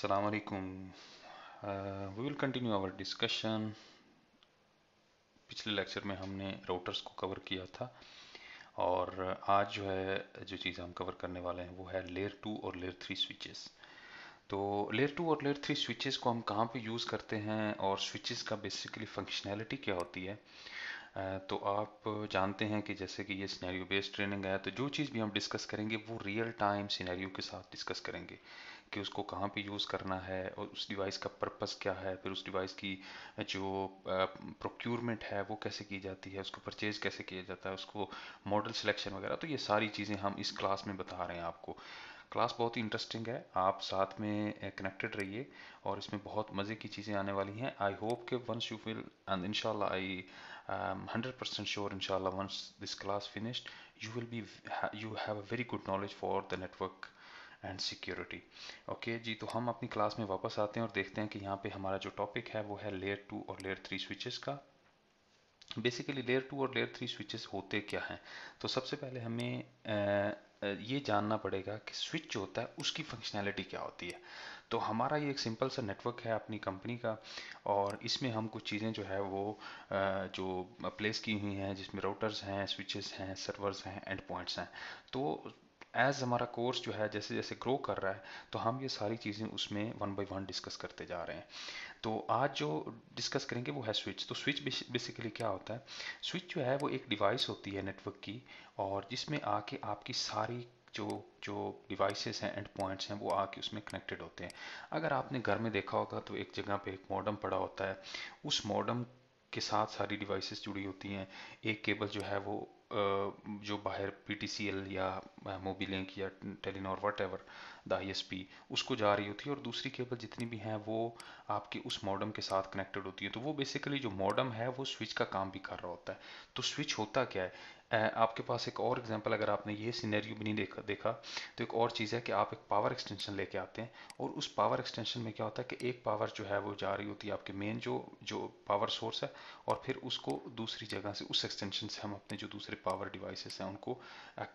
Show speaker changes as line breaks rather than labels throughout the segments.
Assalamu alaikum. Uh, we will continue our discussion. पिछले lecture में हमने राउटर्स को कवर किया था और आज जो है जो चीज़ हम कवर करने वाले हैं वो है लेयर टू और लेयर थ्री स्विचेस तो लेयर टू और लेयर थ्री स्विचेस को हम कहाँ पे यूज़ करते हैं और स्विचेस का बेसिकली फंक्शनैलिटी क्या होती है तो आप जानते हैं कि जैसे कि ये सिनेरियो बेस्ड ट्रेनिंग है तो जो चीज़ भी हम डिस्कस करेंगे वो रियल टाइम सिनेरियो के साथ डिस्कस करेंगे कि उसको कहाँ पे यूज़ करना है और उस डिवाइस का पर्पस क्या है, फिर उस डिवाइस की जो प्रोक्यूरमेंट है वो कैसे की जाती है, उसको परचेज कैसे किया जाता है, उसको मॉडल सिलेक्शन वगैरह तो ये सारी चीज़ें हम इस क्लास में बता रहे हैं आपको। क्लास बहुत ही इंटरेस्टिंग है, आप साथ में कनेक्टेड रहिए और इसमें बहुत मज़े की चीज़ें आने वाली हैं। आई होप के वंस यू विल, एंड इनशाला आई हंड्रेड परसेंट श्योर इनशाला once this class finished, you will be, you have a very good knowledge for the network and security okay जी तो हम अपनी क्लास में वापस आते हैं और देखते हैं कि यहाँ पे हमारा जो टॉपिक है, वो है लेयर टू और लेयर थ्री स्विचेस का। बेसिकली लेयर टू और लेयर थ्री स्विचेस होते क्या हैं? तो सबसे पहले हमें ये जानना पड़ेगा कि स्विच जो होता है, उसकी फंक्शनैलिटी क्या होती है। तो हमारा ये एक सिंपल सा नेटवर्क है अपनी कंपनी का और इसमें हम कुछ चीज़ें जो है वो जो प्लेस की हुई हैं, जिसमें राउटर्स हैं स्विचेस हैं सर्वर्स हैं एंड पॉइंट्स हैं। तो एज हमारा कोर्स जो है, जैसे जैसे ग्रो कर रहा है तो हम ये सारी चीज़ें उसमें वन बाय वन डिस्कस करते जा रहे हैं। तो आज जो डिस्कस करेंगे, वो है स्विच तो स्विच बेसिकली क्या होता है? स्विच जो है, वो एक डिवाइस होती है नेटवर्क की, और जिसमें आके आपकी सारी जो जो डिवाइसेस हैं एंड पॉइंट्स हैं, वो आके उसमें कनेक्टेड होते हैं। अगर आपने घर में देखा होगा तो एक जगह पे एक मॉडम पड़ा होता है। उस मॉडम के साथ सारी डिवाइसेस जुड़ी होती हैं। एक केबल जो है, वो जो बाहर पीटीसीएल या मोबिलिंक या टेलीनॉर वट एवर द आई उसको जा रही होती है और दूसरी केबल जितनी भी हैं वो आपके उस मॉडम के साथ कनेक्टेड होती है। तो वो बेसिकली जो मॉडम है वो स्विच का काम भी कर रहा होता है। तो स्विच होता क्या है? आपके पास एक और एग्जांपल अगर आपने ये सिनेरियो भी नहीं देखा देखा तो एक और चीज़ है कि आप एक पावर एक्सटेंशन लेके आते हैं और उस पावर एक्सटेंशन में क्या होता है कि एक पावर जो है वो जा रही होती है आपके मेन जो जो पावर सोर्स है और फिर उसको दूसरी जगह से, उस एक्सटेंशन से हम अपने जो दूसरे पावर डिवाइसेस हैं उनको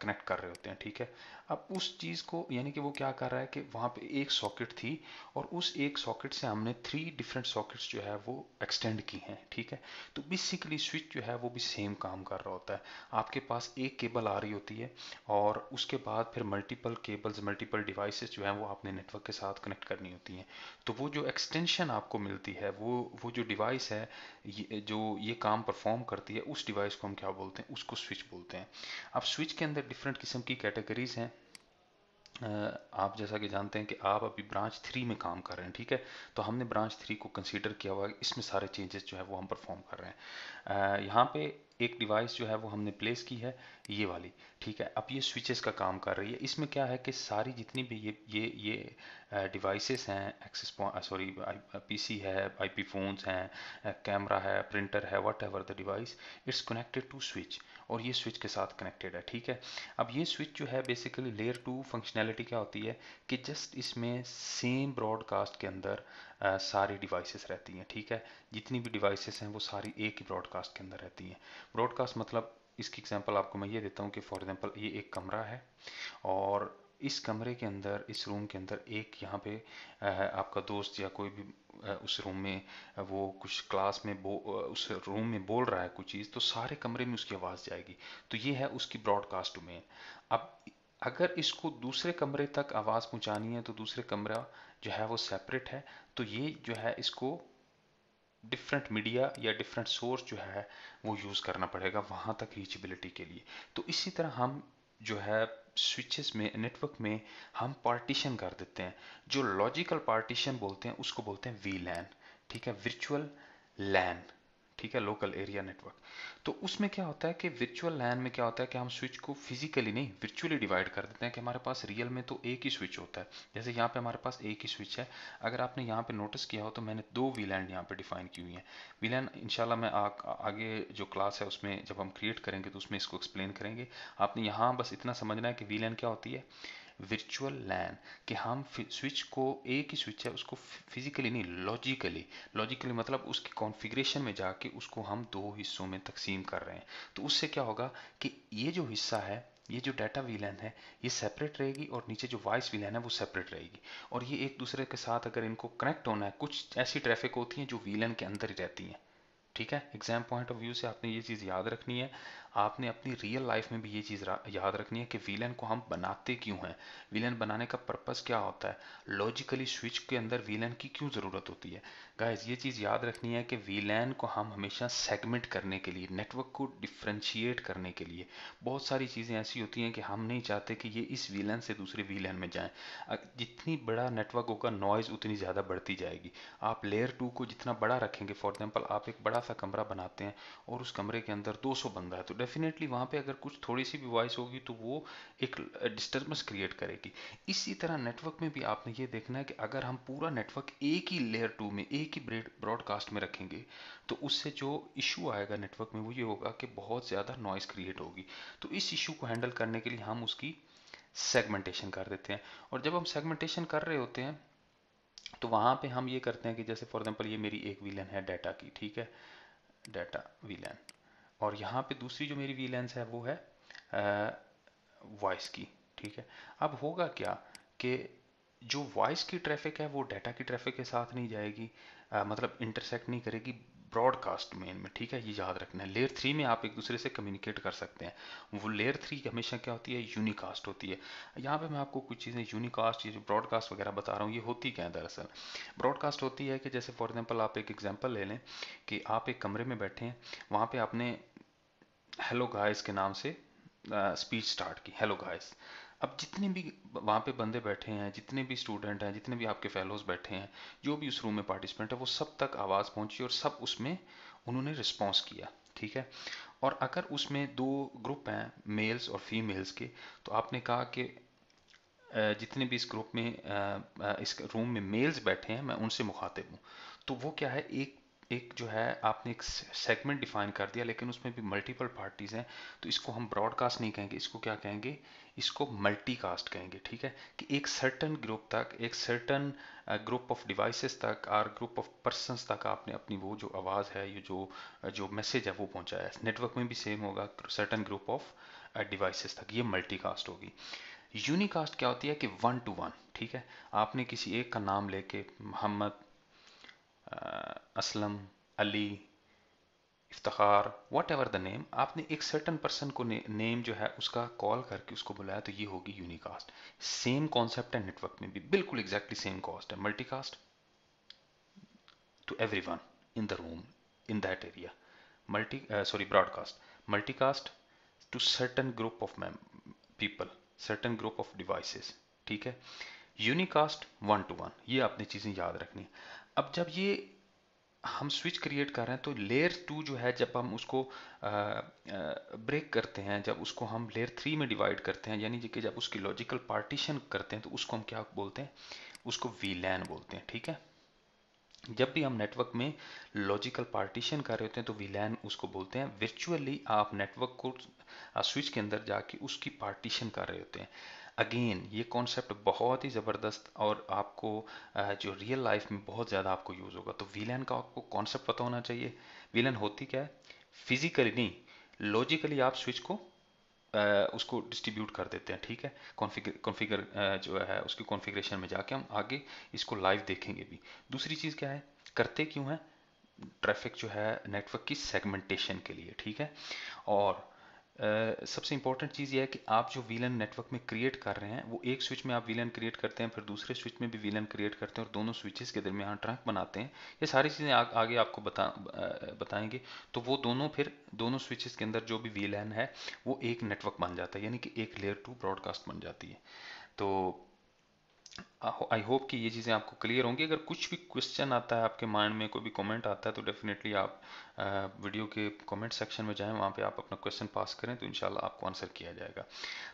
कनेक्ट कर रहे होते हैं, ठीक है? अब उस चीज़ को, यानी कि वो क्या कर रहा है कि वहाँ पे एक सॉकेट थी और उस एक सॉकेट से हमने थ्री डिफरेंट सॉकेट्स जो है वो एक्सटेंड की हैं, ठीक है? तो बेसिकली स्विच जो है वो भी सेम काम कर रहा होता है। आपके पास एक केबल आ रही होती है और उसके बाद फिर मल्टीपल केबल्स मल्टीपल डिवाइसेस जो हैं वो आपने नेटवर्क के साथ कनेक्ट करनी होती हैं। तो वो जो एक्सटेंशन आपको मिलती है वो वो जो डिवाइस है ये, जो ये काम परफॉर्म करती है उस डिवाइस को हम क्या बोलते हैं? उसको स्विच बोलते हैं। अब स्विच के अंदर डिफरेंट किस्म की कैटेगरीज हैं। आप जैसा कि जानते हैं कि आप अभी ब्रांच थ्री में काम कर रहे हैं ठीक है? तो हमने ब्रांच थ्री को कंसीडर किया हुआ है। इसमें सारे चेंजेस जो है वो हम परफॉर्म कर रहे हैं। यहाँ पे एक डिवाइस जो है वो हमने प्लेस की है ये वाली, ठीक है? अब ये स्विचेस का काम कर रही है। इसमें क्या है कि सारी जितनी भी ये ये ये डिवाइसेस हैं एक्सेस पॉइंट सॉरी पीसी है आईपी फोन्स हैं कैमरा है प्रिंटर है whatever the device it's connected to switch और ये स्विच के साथ कनेक्टेड है, ठीक है? अब ये स्विच जो है बेसिकली लेयर टू फंक्शनैलिटी क्या होती है कि जस्ट इसमें सेम ब्रॉडकास्ट के अंदर सारी डिवाइसेस रहती हैं, ठीक है? जितनी भी डिवाइसेस हैं, वो सारी एक ही ब्रॉडकास्ट के अंदर रहती हैं। ब्रॉडकास्ट मतलब इसकी एग्जांपल आपको मैं ये देता हूँ कि फॉर एग्जांपल ये एक कमरा है और इस कमरे के अंदर, इस रूम के अंदर एक यहाँ पे आपका दोस्त या कोई भी उस रूम में, वो कुछ क्लास में बो उस रूम में बोल रहा है कुछ चीज़ तो सारे कमरे में उसकी आवाज़ जाएगी। तो ये है उसकी ब्रॉडकास्ट में अब अगर इसको दूसरे कमरे तक आवाज़ पहुंचानी है तो दूसरे कमरा जो है वो सेपरेट है तो ये जो है इसको डिफरेंट मीडिया या डिफरेंट सोर्स जो है वो यूज़ करना पड़ेगा वहाँ तक रीचेबिलिटी के लिए। तो इसी तरह हम जो है स्विचेस में नेटवर्क में हम पार्टीशन कर देते हैं। जो लॉजिकल पार्टीशन बोलते हैं, उसको बोलते हैं वी लैन ठीक है? वर्चुअल लैन ठीक है लोकल एरिया नेटवर्क तो उसमें क्या होता है कि वर्चुअल लैन में क्या होता है कि हम स्विच को फिजिकली नहीं वर्चुअली डिवाइड कर देते हैं कि हमारे पास रियल में तो एक ही स्विच होता है. जैसे यहाँ पे हमारे पास एक ही स्विच है. अगर आपने यहाँ पे नोटिस किया हो तो मैंने दो वी लैंड यहाँ पे डिफाइन की हुई है. वी लैंड इनशाला मैं आ, आगे जो क्लास है उसमें जब हम क्रिएट करेंगे तो उसमें इसको एक्सप्लेन करेंगे. आपने यहाँ बस इतना समझना है कि वी लैंड क्या होती है? वर्चुअल लैन कि हम स्विच को एक ही स्विच है, उसको फिजिकली नहीं लॉजिकली लॉजिकली मतलब उसकी कॉन्फ़िगरेशन में जाके उसको हम दो हिस्सों में तकसीम कर रहे हैं। तो उससे क्या होगा कि ये जो हिस्सा है, ये जो डाटा वीलैन है, ये सेपरेट रहेगी और नीचे जो वॉइस वीलैन है वो सेपरेट रहेगी। और ये एक दूसरे के साथ अगर इनको कनेक्ट होना है, कुछ ऐसी ट्रैफ़िक होती हैं जो वीलैन के अंदर ही रहती हैं। ठीक है? एग्ज़ाम पॉइंट ऑफ़ व्यू से आपने ये चीज़ याद रखनी है। आपने अपनी रियल लाइफ में भी ये चीज़ याद रखनी है कि विलन को हम बनाते क्यों हैं? विलन बनाने का पर्पस क्या होता है? लॉजिकली स्विच के अंदर विलन की क्यों ज़रूरत होती है? गाइज़ ये चीज़ याद रखनी है कि वीलैन को हम हमेशा सेगमेंट करने के लिए नेटवर्क को डिफ्रेंशिएट करने के लिए, बहुत सारी चीज़ें ऐसी होती हैं कि हम नहीं चाहते कि ये इस वीलैन से दूसरे वीलैन में जाएँ। जितनी बड़ा नेटवर्क होगा नॉइज़ उतनी ज़्यादा बढ़ती जाएगी। आप लेयर टू को जितना बड़ा रखेंगे फॉर एग्ज़ाम्पल आप एक बड़ा सा कमरा बनाते हैं और उस कमरे के अंदर 200 बंदा है तो डेफिनेटली वहाँ पे अगर कुछ थोड़ी सी भी वॉइस होगी तो वो एक डिस्टर्बेंस क्रिएट करेगी। इसी तरह नेटवर्क में भी आपने ये देखना है कि अगर हम पूरा नेटवर्क एक ही लेयर टू में, एक ही ब्रॉडकास्ट में रखेंगे तो उससे जो इशू आएगा नेटवर्क में वो ये होगा कि बहुत ज़्यादा नॉइस क्रिएट होगी। तो इस इशू को हैंडल करने के लिए हम उसकी सेगमेंटेशन कर देते हैं। और जब हम सेगमेंटेशन कर रहे होते हैं तो वहाँ पे हम ये करते हैं कि जैसे फॉर एग्जांपल ये मेरी एक वीलन है डाटा की, ठीक है? डाटा वीलन और यहाँ पे दूसरी जो मेरी वी लेंस है वो है वॉइस की ठीक है? अब होगा क्या कि जो वॉइस की ट्रैफ़िक है वो डाटा की ट्रैफ़िक के साथ नहीं जाएगी आ, मतलब इंटरसेक्ट नहीं करेगी ब्रॉडकास्ट मेन में, ठीक है, ये याद रखना है। लेयर थ्री में आप एक दूसरे से कम्युनिकेट कर सकते हैं। वो लेयर थ्री हमेशा क्या होती है? यूनिकास्ट होती है। यहाँ पे मैं आपको कुछ चीज़ें यूनिकास्ट ये जो ब्रॉडकास्ट वगैरह बता रहा हूँ, ये होती क्या है दरअसल? ब्रॉडकास्ट होती है कि जैसे फॉर एग्ज़ाम्पल आप एक एग्ज़ाम्पल ले लें कि आप एक कमरे में बैठे हैं, वहाँ पर आपने हेलो गाइस के नाम से स्पीच स्टार्ट की। हेलो गाइस अब जितने भी वहाँ पे बंदे बैठे हैं, जितने भी स्टूडेंट हैं, जितने भी आपके फेलोज बैठे हैं, जो भी उस रूम में पार्टिसिपेंट है, वो सब तक आवाज़ पहुँची और सब उसमें उन्होंने रिस्पॉन्स किया, ठीक है? और अगर उसमें दो ग्रुप हैं मेल्स और फीमेल्स के तो आपने कहा कि जितने भी इस ग्रुप में इस रूम में मेल्स बैठे हैं, मैं उनसे मुखातिब हूँ। तो वो क्या है? एक एक जो है, आपने एक सेगमेंट डिफाइन कर दिया, लेकिन उसमें भी मल्टीपल पार्टीज़ हैं तो इसको हम ब्रॉडकास्ट नहीं कहेंगे। इसको क्या कहेंगे? इसको मल्टीकास्ट कहेंगे, ठीक है? कि एक सर्टन ग्रुप तक, एक सर्टन ग्रुप ऑफ़ डिवाइसेस तक और ग्रुप ऑफ़ पर्सन तक आपने अपनी वो जो आवाज़ है, ये जो जो मैसेज है, वो पहुँचाया है। नेटवर्क में भी सेम होगा सर्टन ग्रुप ऑफ़ डिवाइसेस तक। ये मल्टीकास्ट होगी। यूनिकास्ट क्या होती है कि वन टू वन ठीक है? आपने किसी एक का नाम लेके Mohammad Aslam Ali Iftar whatever the name आपने एक सर्टन पर्सन को ने, नेम जो है उसका कॉल करके उसको बुलाया तो ये होगी यूनिकास्ट सेम कॉन्सेप्ट है नेटवर्क में भी बिल्कुल एग्जैक्टली सेम कॉस्ट है multicast to every one in the room in that area multi sorry broadcast multicast to certain group of people certain group of devices ठीक है? यूनिकास्ट वन टू वन ये आपने चीज़ें याद रखनी अब जब ये हम स्विच क्रिएट कर रहे हैं तो लेयर टू जो है, जब हम उसको ब्रेक करते हैं, जब उसको हम लेयर थ्री में डिवाइड करते हैं, यानी कि जब उसकी लॉजिकल पार्टीशन करते हैं तो उसको हम क्या बोलते हैं? उसको वीलैन बोलते हैं, ठीक है? जब भी हम नेटवर्क में लॉजिकल पार्टीशन कर रहे होते हैं तो वीलैन उसको बोलते हैं। वर्चुअली आप नेटवर्क को स्विच के अंदर जाके उसकी पार्टीशन कर रहे होते हैं। अगेन ये कॉन्सेप्ट बहुत ही ज़बरदस्त और आपको जो रियल लाइफ में बहुत ज़्यादा आपको यूज़ होगा। तो वीलन का आपको कॉन्सेप्ट पता होना चाहिए। वीलन होती क्या है? फिजिकली नहीं लॉजिकली आप स्विच को उसको डिस्ट्रीब्यूट कर देते हैं, ठीक है? कॉन्फ़िगर कॉन्फ़िगर जो है, उसकी कॉन्फ़िगरेशन में जाके हम आगे इसको लाइव देखेंगे भी। दूसरी चीज़ क्या है? करते क्यों हैं? ट्रैफ़िक जो है नेटवर्क की सेगमेंटेशन के लिए, ठीक है? और सबसे इंपॉर्टेंट चीज़ ये है कि आप जो वीलन नेटवर्क में क्रिएट कर रहे हैं वो एक स्विच में आप वीलन क्रिएट करते हैं फिर दूसरे स्विच में भी वीलन क्रिएट करते हैं और दोनों स्विचेस के दरमियान ट्रंक बनाते हैं। ये सारी चीज़ें आ, आगे आपको बता बताएँगे। तो वो दोनों फिर दोनों स्विचेस के अंदर जो भी वीलन है वो एक नेटवर्क बन जाता है यानी कि एक लेयर टू ब्रॉडकास्ट बन जाती है। तो आई होप कि ये चीज़ें आपको क्लियर होंगी। अगर कुछ भी क्वेश्चन आता है आपके माइंड में कोई भी कमेंट आता है तो डेफिनेटली आप वीडियो के कमेंट सेक्शन में जाएँ, वहाँ पे आप अपना क्वेश्चन पास करें तो इंशाल्लाह आपको आंसर किया जाएगा।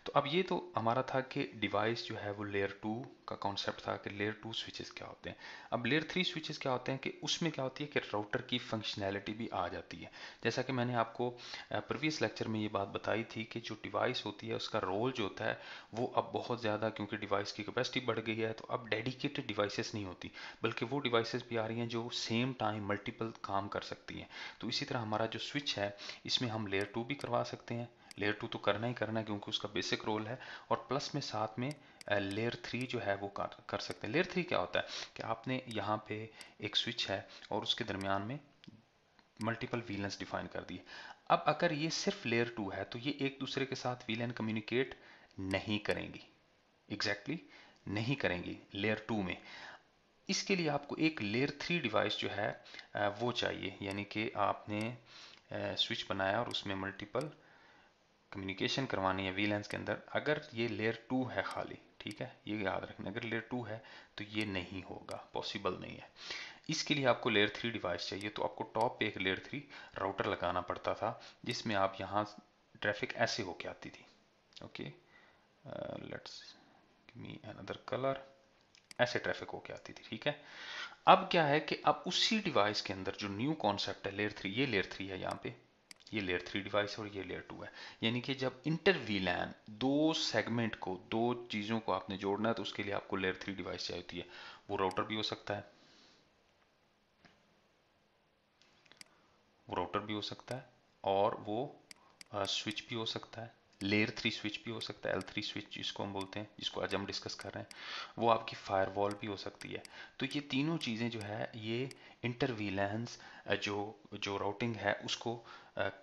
तो अब ये तो हमारा था कि डिवाइस जो है वो लेयर टू का कॉन्सेप्ट था कि लेयर टू स्विचेस क्या होते हैं। अब लेयर थ्री स्विचेस क्या होते हैं कि उसमें क्या होती है कि राउटर की फंक्शनैलिटी भी आ जाती है। जैसा कि मैंने आपको प्रीवियस लेक्चर में ये बात बताई थी कि जो डिवाइस होती है, उसका रोल जो होता है, वो अब बहुत ज़्यादा, क्योंकि डिवाइस की कैपेसिटी बढ़ गई है तो अब डेडिकेटेड डिवाइसेस नहीं होती, बल्कि वो डिवाइसेस भी आ रही हैं जो सेम टाइम मल्टीपल काम कर सकती हैं। तो इसी तरह हमारा जो स्विच है इसमें हम लेयर टू भी करवा सकते हैं। लेयर टू तो करना ही करना है क्योंकि उसका बेसिक रोल है। और प्लस में साथ में लेयर थ्री जो है वो कर, कर सकते हैं। लेयर थ्री क्या होता है? कि आपने यहाँ पे एक स्विच है और उसके दरमियान में मल्टीपल वीलेंस डिफाइन कर दिए अब अगर ये सिर्फ़ लेयर टू है तो ये एक दूसरे के साथ वीलन कम्युनिकेट नहीं करेंगी। एग्जैक्टली exactly नहीं करेंगी लेयर टू में। इसके लिए आपको एक लेयर थ्री डिवाइस जो है वो चाहिए। यानी कि आपने स्विच बनाया और उसमें मल्टीपल कम्युनिकेशन करवानी है वीलेंस के अंदर। अगर ये लेयर टू है खाली, ठीक है, ये याद रखना, अगर लेयर टू है तो ये नहीं होगा पॉसिबल नहीं है। इसके लिए आपको लेयर थ्री डिवाइस चाहिए तो आपको टॉप पे एक लेयर थ्री राउटर लगाना पड़ता था, जिसमें आप यहाँ ट्रैफ़िक ऐसे होके आती थी। Okay let's me another colour ऐसे ट्रैफ़िक होके आती थी, ठीक है? अब क्या है कि अब उसी डिवाइस के अंदर जो न्यू कॉन्सेप्ट है लेयर थ्री ये लेयर थ्री है यहाँ पे, ये लेयर थ्री डिवाइस और ये लेयर टू है। यानी कि जब इंटर वीलैन दो सेगमेंट को, दो चीज़ों को आपने जोड़ना है तो उसके लिए आपको लेयर थ्री डिवाइस चाहिए होती है। वो राउटर भी हो सकता है। वो राउटर भी हो सकता है और वो स्विच भी हो सकता है। लेयर थ्री स्विच भी हो सकता है एल थ्री स्विच जिसको हम बोलते हैं, जिसको आज हम डिस्कस कर रहे हैं, वो आपकी फायरवॉल भी हो सकती है। तो ये तीनों चीज़ें जो है, ये इंटरवीलेंस जो जो राउटिंग है, उसको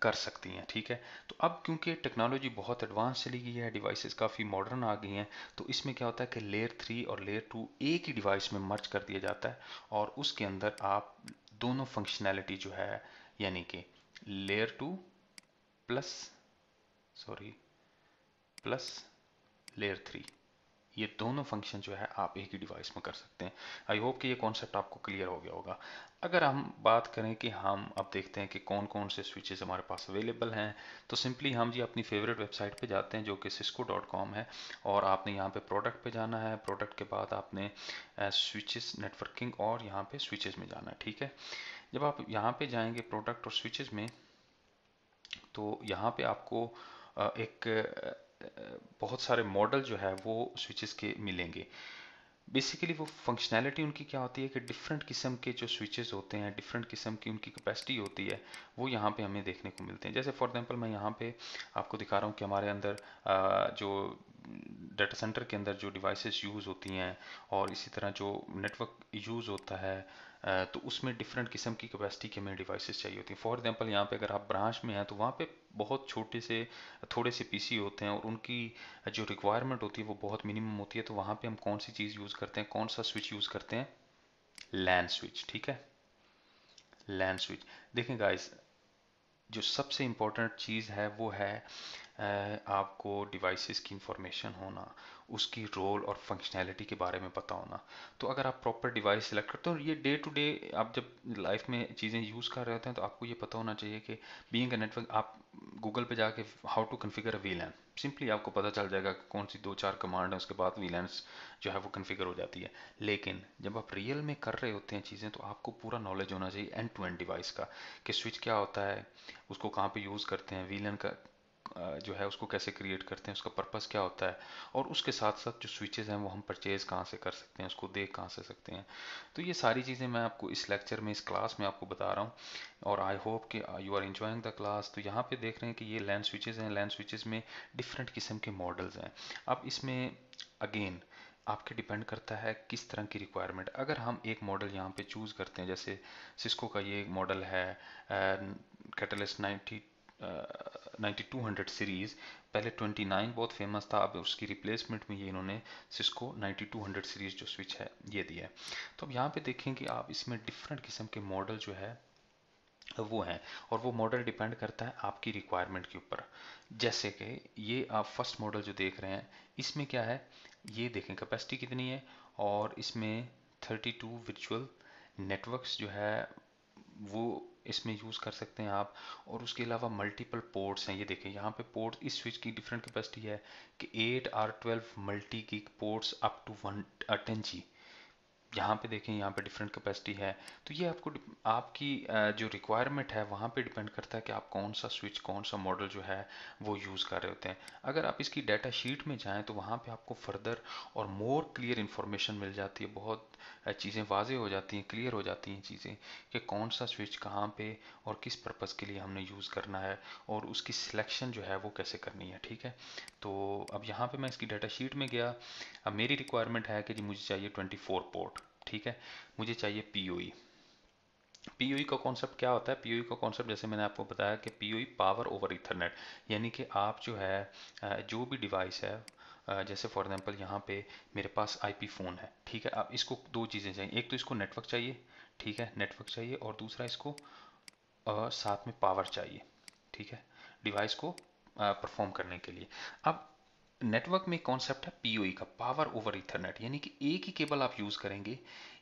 कर सकती हैं, ठीक है? तो अब क्योंकि टेक्नोलॉजी बहुत एडवांस चली गई है डिवाइसेस काफ़ी मॉडर्न आ गई हैं तो इसमें क्या होता है कि लेयर थ्री और लेयर टू एक ही डिवाइस में मर्ज कर दिया जाता है और उसके अंदर आप दोनों फंक्शनैलिटी जो है, यानी कि layer two plus sorry plus layer three. ये दोनों फ़ंक्शन जो है आप एक ही डिवाइस में कर सकते हैं। आई होप कि ये कॉन्सेप्ट आपको क्लियर हो गया होगा। अगर हम बात करें कि हम अब देखते हैं कि कौन कौन से स्विचेस हमारे पास अवेलेबल हैं तो सिंपली हम जी अपनी फेवरेट वेबसाइट पे जाते हैं, जो कि सिस्को डॉट कॉम है, और आपने यहाँ पे प्रोडक्ट पे जाना है। प्रोडक्ट के बाद आपने स्विचेस नेटवर्किंग और यहाँ पे स्विचेस में जाना है, ठीक है? जब आप यहाँ पे जाएँगे प्रोडक्ट और स्विचेस में तो यहाँ पे आपको एक बहुत सारे मॉडल जो है, वो स्विचेस के मिलेंगे। बेसिकली वो फंक्शनैलिटी उनकी क्या होती है कि डिफरेंट किस्म के जो स्विचेस होते हैं डिफरेंट किस्म की उनकी कैपेसिटी होती है, वो यहाँ पे हमें देखने को मिलते हैं। जैसे फॉर एग्जांपल मैं यहाँ पे आपको दिखा रहा हूँ कि हमारे अंदर जो डाटा सेंटर के अंदर जो डिवाइसेस यूज़ होती हैं और इसी तरह जो नेटवर्क यूज़ होता है तो उसमें डिफरेंट किस्म की कैपेसिटी के हमें डिवाइसेस चाहिए होती हैं। फॉर एग्जांपल यहाँ पे अगर आप ब्रांच में हैं तो वहाँ पे बहुत छोटे से, थोड़े से पीसी होते हैं और उनकी जो रिक्वायरमेंट होती है, वो बहुत मिनिमम होती है। तो वहाँ पे हम कौन सी चीज़ यूज़ करते हैं? कौन सा स्विच यूज़ करते हैं? लैन स्विच ठीक है? लैन स्विच देखें गाइस जो सबसे इम्पोर्टेंट चीज़ है, वो है आपको डिवाइसेस की इंफॉर्मेशन होना, उसकी रोल और फंक्शनैलिटी के बारे में पता होना। तो अगर आप प्रॉपर डिवाइस सेलेक्ट करते हो, ये डे टू डे आप जब लाइफ में चीज़ें यूज़ कर रहे होते हैं तो आपको ये पता होना चाहिए कि बीइंग अ नेटवर्क आप गूगल पे जाके how to configure a VLAN simply आपको पता चल जाएगा कौन सी दो चार कमांड है, उसके बाद वीलैंस जो है वो कन्फिगर हो जाती है। लेकिन जब आप रियल में कर रहे होते हैं चीज़ें तो आपको पूरा नॉलेज होना चाहिए एंड टू एंड डिवाइस का, कि स्विच क्या होता है, उसको कहाँ पे यूज़ करते हैं वीलन का जो है, उसको कैसे क्रिएट करते हैं, उसका पर्पस क्या होता है और उसके साथ साथ जो स्विचेस हैं, वो हम परचेज कहाँ से कर सकते हैं, उसको देख कहाँ से सकते हैं। तो ये सारी चीज़ें मैं आपको इस लेक्चर में, इस क्लास में आपको बता रहा हूँ और आई होप कि you are enjoying the class तो यहाँ पे देख रहे हैं कि ये लैंड स्विचेज़ हैं। लैंड स्विचेज़ में डिफरेंट किस्म के मॉडल्स हैं। अब इसमें अगेन आपके डिपेंड करता है किस तरह की रिक्वायरमेंट अगर हम एक मॉडल यहाँ पे चूज़ करते हैं, जैसे सिस्को का ये मॉडल है कैटलिस्ट नाइन्टी 9200 सीरीज़ पहले 29 बहुत फ़ेमस था, अब उसकी रिप्लेसमेंट में ये इन्होंने सिस्को 9200 सीरीज़ जो स्विच है, ये दिया है। तो अब यहाँ पे देखें कि आप इसमें डिफरेंट किस्म के मॉडल जो है, वो हैं और वो मॉडल डिपेंड करता है आपकी रिक्वायरमेंट के ऊपर। जैसे कि ये आप फ़र्स्ट मॉडल जो देख रहे हैं, इसमें क्या है? ये देखें कैपेसिटी कितनी है और इसमें 32 वर्चुअल नेटवर्क्स जो है, वो इसमें यूज़ कर सकते हैं आप। और उसके अलावा मल्टीपल पोर्ट्स हैं, ये देखें, यहाँ पे पोर्ट इस स्विच की डिफरेंट कैपेसिटी है कि एट आर ट्वेल्व मल्टी की ports up to one ten G यहाँ पे देखें, यहाँ पे डिफरेंट कैपेसिटी है। तो ये आपको आपकी जो रिक्वायरमेंट है, वहाँ पे डिपेंड करता है कि आप कौन सा स्विच कौन सा मॉडल जो है, वो यूज़ कर रहे होते हैं। अगर आप इसकी डाटा शीट में जाएँ तो वहाँ पे आपको फर्दर और मोर क्लियर इन्फॉर्मेशन मिल जाती है, बहुत चीज़ें वाजे हो जाती हैं क्लियर हो जाती हैं चीज़ें कि कौन सा स्विच कहाँ पे और किस पर्पज़ के लिए हमने यूज़ करना है और उसकी सिलेक्शन जो है वो कैसे करनी है, ठीक है? तो अब यहाँ पे मैं इसकी डाटा शीट में गया। अब मेरी रिक्वायरमेंट है कि जी मुझे चाहिए 24 पोर्ट ठीक है? मुझे चाहिए पीओई पीओई का कॉन्सेप्ट क्या होता है? पीओई का कॉन्सेप्ट जैसे मैंने आपको बताया कि पीओई पावर ओवर इथरनेट यानी कि आप जो है जो भी डिवाइस है जैसे फॉर एग्जांपल यहाँ पे मेरे पास आईपी फ़ोन है, ठीक है? अब इसको दो चीज़ें चाहिए, एक तो इसको नेटवर्क चाहिए, ठीक है? नेटवर्क चाहिए और दूसरा इसको साथ में पावर चाहिए, ठीक है? डिवाइस को परफॉर्म करने के लिए। अब नेटवर्क में कॉन्सेप्ट है पीओई का पावर ओवर इथरनेट यानी कि एक ही केबल आप यूज़ करेंगे,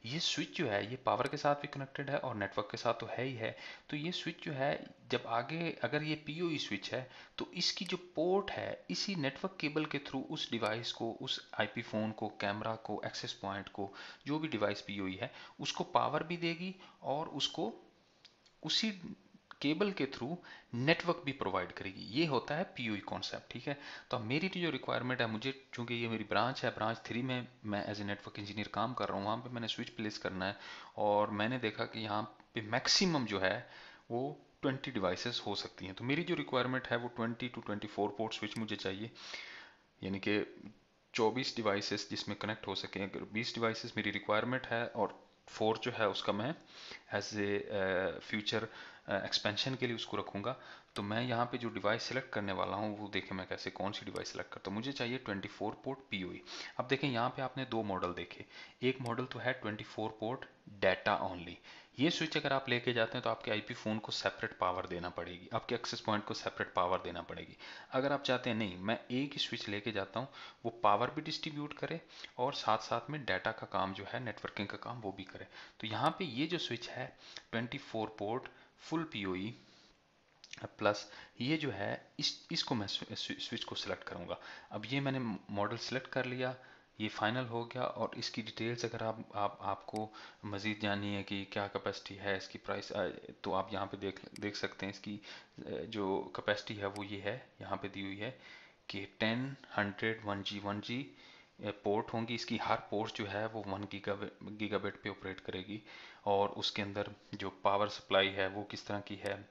ये स्विच जो है, ये पावर के साथ भी कनेक्टेड है और नेटवर्क के साथ तो है ही है। तो ये स्विच जो है, जब आगे अगर ये पीओई स्विच है तो इसकी जो पोर्ट है, इसी नेटवर्क केबल के थ्रू उस डिवाइस को, उस आईपी फ़ोन को कैमरा को एक्सेस पॉइंट को, जो भी डिवाइस पीओई है, उसको पावर भी देगी और उसको उसी केबल के थ्रू नेटवर्क भी प्रोवाइड करेगी। ये होता है पीओई कॉन्सेप्ट ठीक है? तो मेरी जो रिक्वायरमेंट है, मुझे, चूँकि ये मेरी ब्रांच है ब्रांच थ्री में मैं एज ए नेटवर्क इंजीनियर काम कर रहा हूँ, वहाँ पे मैंने स्विच प्लेस करना है और मैंने देखा कि यहाँ पे मैक्सिमम जो है, वो 20 डिवाइसेस हो सकती हैं। तो मेरी जो रिक्वायरमेंट है, वो 20 टू 24 पोर्ट स्विच मुझे चाहिए। यानी कि 24 डिवाइसेस जिसमें कनेक्ट हो सके। अगर 20 डिवाइसेस मेरी रिक्वायरमेंट है और फोर जो है, उसका मैं एज ए फ्यूचर एक्सपेंशन के लिए उसको रखूँगा तो मैं यहाँ पे जो डिवाइस सेलेक्ट करने वाला हूँ, वो देखें मैं कैसे, कौन सी डिवाइस सेलेक्ट करता हूँ। मुझे चाहिए 24 पोर्ट पीओई अब देखें, यहाँ पे आपने दो मॉडल देखे। एक मॉडल तो है 24 पोर्ट डाटा ओनली ये स्विच अगर आप लेके जाते हैं तो आपके आईपी फ़ोन को सेपरेट पावर देना पड़ेगी। आपके एक्सेस पॉइंट को सेपरेट पावर देना पड़ेगी। अगर आप चाहते हैं, नहीं, मैं एक ही स्विच लेके जाता हूँ, वो पावर भी डिस्ट्रीब्यूट करे और साथ साथ में डाटा का काम जो है नेटवर्किंग का काम, वो भी करे। तो यहाँ पे ये जो स्विच है 24 पोर्ट फुल पीओई प्लस ये जो है, इस, इसको मैं स्विच को सिलेक्ट करूँगा। अब ये मैंने मॉडल सिलेक्ट कर लिया, ये फाइनल हो गया, और इसकी डिटेल्स अगर आप आप, आपको मज़ीद जाननी है कि क्या कैपेसिटी है इसकी प्राइस तो आप यहाँ पे देख देख सकते हैं इसकी जो कैपेसिटी है वो ये है, यहाँ पे दी हुई है कि ten hundred one G one G port होंगी। इसकी हर पोर्ट जो है वो वन गीगा गीगाबिट पे ऑपरेट करेगी। और उसके अंदर जो पावर सप्लाई है, वो किस तरह की है?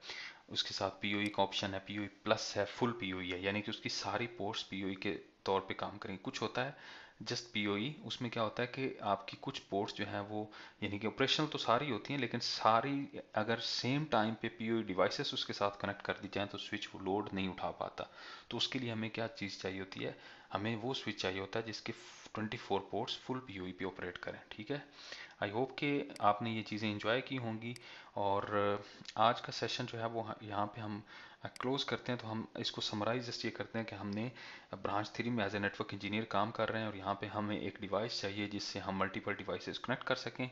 उसके साथ पीओई का ऑप्शन है पीओई प्लस है फुल पीओई है। यानी कि उसकी सारी पोर्ट्स पीओई के तौर पे काम करेंगे। कुछ होता है जस्ट पीओई उसमें क्या होता है कि आपकी कुछ पोर्ट्स जो हैं वो, यानी कि ऑपरेशनल तो सारी होती हैं, लेकिन सारी अगर सेम टाइम पे पीओई डिवाइसेस उसके साथ कनेक्ट कर दी जाए तो स्विच वो लोड नहीं उठा पाता। तो उसके लिए हमें क्या चीज़ चाहिए होती है? हमें वो स्विच चाहिए होता है, जिसके 24 पोर्ट्स फुल पीओई पे ऑपरेट करें, ठीक है? आई होप कि आपने ये चीज़ें इंजॉय की होंगी और आज का सेशन जो है वो यहाँ पे हम क्लोज करते हैं तो हम इसको समराइज जस्ट ये करते हैं कि हमने ब्रांच थ्री में एज ए नेटवर्क इंजीनियर काम कर रहे हैं और यहाँ पे हमें एक डिवाइस चाहिए जिससे हम मल्टीपल डिवाइसेस कनेक्ट कर सकें।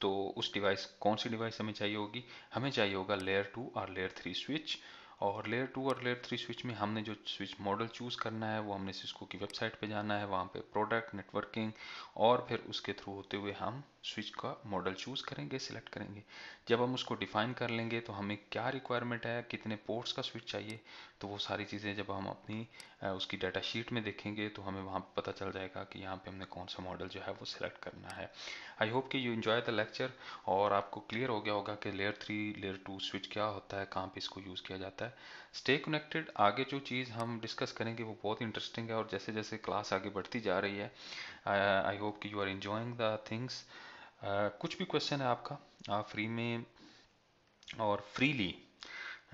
तो उस डिवाइस कौन सी डिवाइस हमें चाहिए होगी? हमें चाहिए होगा लेयर टू और लेयर थ्री स्विच और लेयर टू और लेयर थ्री स्विच में हमने जो स्विच मॉडल चूज़ करना है, वो हमने सिस्को की वेबसाइट पे जाना है, वहाँ पे प्रोडक्ट नेटवर्किंग और फिर उसके थ्रू होते हुए हम स्विच का मॉडल चूज़ करेंगे सिलेक्ट करेंगे। जब हम उसको डिफाइन कर लेंगे तो हमें क्या रिक्वायरमेंट है, कितने पोर्ट्स का स्विच चाहिए तो वो सारी चीज़ें जब हम अपनी उसकी डाटा शीट में देखेंगे तो हमें वहाँ पता चल जाएगा कि यहाँ पे हमने कौन सा मॉडल जो है वो सिलेक्ट करना है। आई होप कि यू इन्जॉय द लेक्चर और आपको क्लियर हो गया होगा कि layer three layer two switch क्या होता है, कहाँ पे इसको यूज़ किया जाता है। स्टे कनेक्टेड आगे जो चीज़ हम डिस्कस करेंगे, वो बहुत इंटरेस्टिंग है, और जैसे जैसे क्लास आगे बढ़ती जा रही है आई होप कि you are enjoying the things कुछ भी क्वेश्चन है आपका। आप फ्री में और freely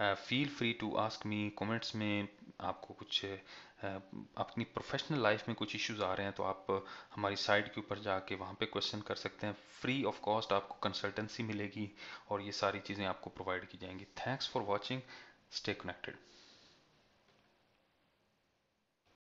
feel free to ask me comments में आपको कुछ अपनी प्रोफेशनल लाइफ में कुछ इश्यूज़ आ रहे हैं तो आप हमारी साइट के ऊपर जाके वहाँ पे क्वेश्चन कर सकते हैं। फ्री ऑफ़ कॉस्ट आपको कंसल्टेंसी मिलेगी और ये सारी चीज़ें आपको प्रोवाइड की जाएँगी। Thanks for watching stay connected